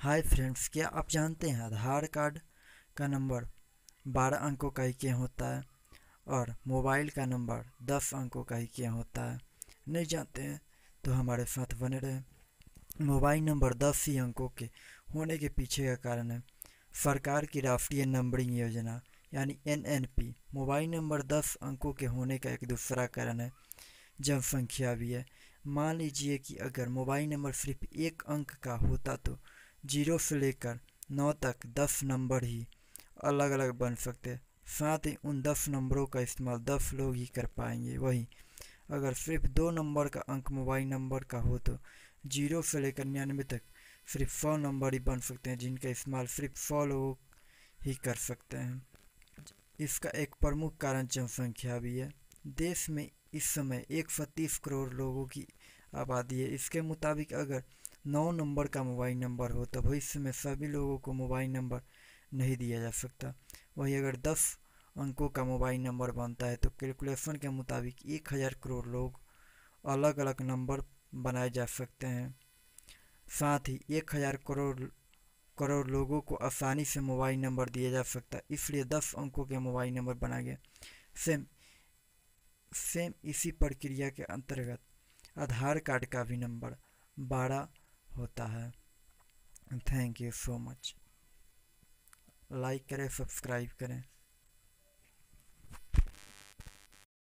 Hi friends क्या आप जानते हैं आधार कार्ड का नंबर बारह अंकों का ही क्या होता है? और मोबाइल का नंबर दस अंकों का ही क्या होता है? नहीं जानते हैं तो हमारे साथ बने रहें। मोबाइल नंबर दस ही अंकों के होने के पीछे का कारण है। सरकार की राष्ट्रीय नंबरिंग योजना, यानी एनएनपी मोबाइल नंबर दस अंकों के होने का एक दूसरा कारण है। जनसंख्या भी है। मान लीजिए कि अगर मोबाइल नंबर सिर्फ़ एक अंक का होता तो ज़ीरो से लेकर नौ तक दस नंबर ही अलग अलग बन सकते हैं। साथ ही उन दस नंबरों का इस्तेमाल दस लोग ही कर पाएँगे। वही अगर सिर्फ़ दो नंबर का अंक मोबाइल नंबर का हो तो ज़ीरो से लेकर निन्यानवे तक सिर्फ़ सौ नंबर ही बन सकते हैं, जिनका इस्तेमाल सिर्फ़ सौ लोग ही कर सकते हैं। इसका एक प्रमुख कारण जनसंख्या भी है। देश में इस समय एक सौ तीस करोड़ लोगों की आबादी है। इसके मुताबिक अगर नौ नंबर का मोबाइल नंबर हो तो भविष्य में सभी लोगों को मोबाइल नंबर नहीं दिया जा सकता। वही अगर दस अंकों का मोबाइल नंबर बनता है तो कैलकुलेशन के मुताबिक एक हज़ार करोड़ लोग अलग अलग नंबर बनाए जा सकते हैं। साथ ही एक हज़ार करोड़ करोड़ लोगों को आसानी से मोबाइल नंबर दिया जा सकता है। इसलिए दस अंकों के मोबाइल नंबर बनाया गया सेम सेम इसी प्रक्रिया के अंतर्गत आधार कार्ड का भी नंबर बारह होता है। Thank you so much like करें सब्सक्राइब करें।